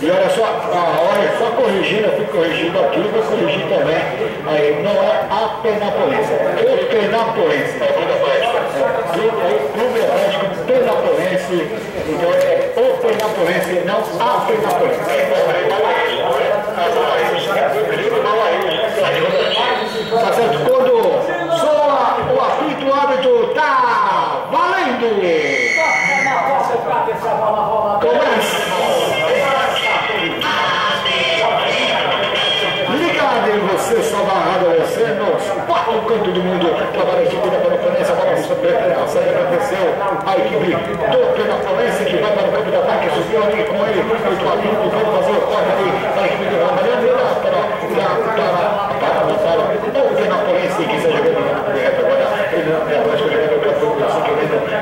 E olha só, ah, olha, só corrigindo, eu fui corrigindo aqui, vou corrigir também. Aí, não é a Penapolense, é o Penapolense. O Clube Atlético Penapolense, então é o Penapolense, não a Penapolense. Trabalha a equipe da Penapolense, a bola do Super a saída aconteceu, a equipe do Penapolense que vai para o campo de ataque, subiu ali com ele, o que vai fazer o corte ali, a equipe do Ramalhão, para, para, para, para, para, o Penapolense que está jogando direto agora, ele não é, que jogando o campo,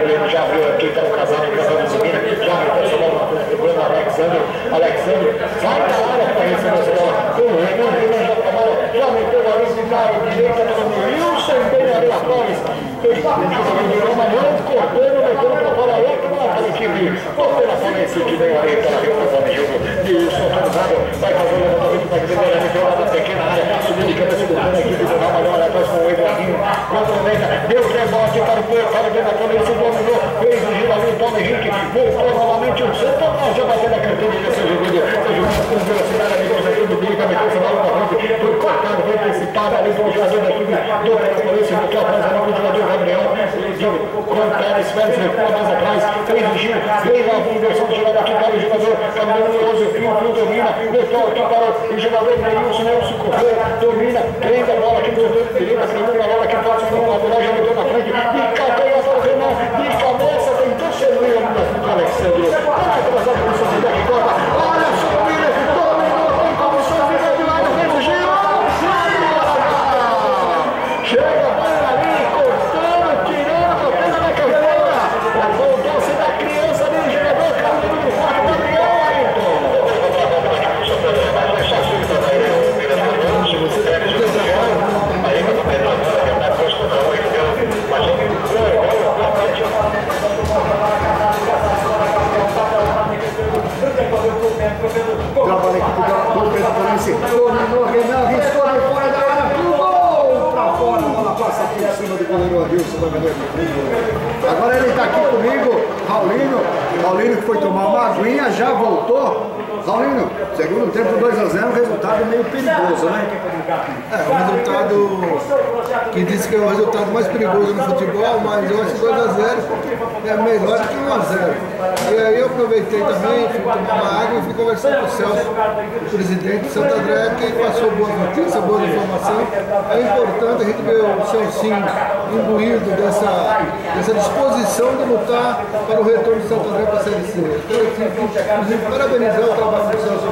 ele já viu aqui, está o casal, o casal de Zubina, já meteu essa bola na frente do Bruno, Alexandre, Alexandre, sai da área para receber essa bola, o Renan, Renan já trabalha, já meteu a luz de cara direita para o Wilson, bem ali atrás, está o Manuel cortando, metendo para fora, a equipe, o Penapolense que vem ali para a recuperação de jogo, Wilson, autorizado, vai fazer o levantamento para que ele lá na pequena área, subindo de cabeça do a equipe do Ramalhão, atrás com o Eduardinho, o Meta, deu rebote para o para o Penapolense, dominou, fez o giro ali, o Henrique, voltou novamente o centro, já bateu na cantina, já seu jogando, com velocidade, da equipe do Bica, essa bola para frente, foi cortado, foi antecipado ali com o jogador da equipe do Penapolense, botou atrás ali com o jogador Gabriel, com o Pérez, Pérez recua mais atrás, fez o giro, veio a inversão de jogador aqui para o jogador, Gabriel Moroso, Fio, Fio domina, botou aqui para o jogador Neilson, Nelson correu, domina, prende a bola aqui no de direita, segunda bola aqui, passa no lateral, já meteu na frente, Raulino. Raulino que foi tomar uma aguinha, já voltou. Raulino, segundo tempo 2x0, resultado meio perigoso, né? É, um resultado que disse que é o resultado mais perigoso no futebol, mas eu acho que 2x0 é melhor que 1x0. E aí eu aproveitei também, fui tomar uma água e fui conversar com o Celso, o presidente de Santo André, que passou boas notícias, boas informações. É importante a gente ver o Celcinho imbuído dessa, dessa disposição de lutar para o retorno de Santo André para Parabéns o trabalho do Celso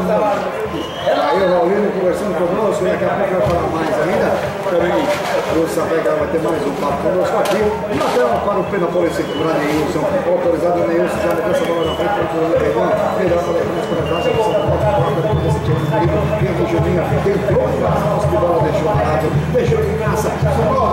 Aí o Raulino conversando conosco, né? daqui a pouco vai falar mais ainda. Também o Sapegar vai ter mais um papo conosco aqui. E até para o Penapolense para Neilson, autorizado Neilson, já levou essa bola na frente para o Bruno Pegão. Melhor para levar para casa, para o Paulo, para o Juninho, entrou em casa, de bola, deixou parado, deixou em casa, sobrou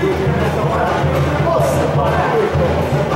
Você para aí,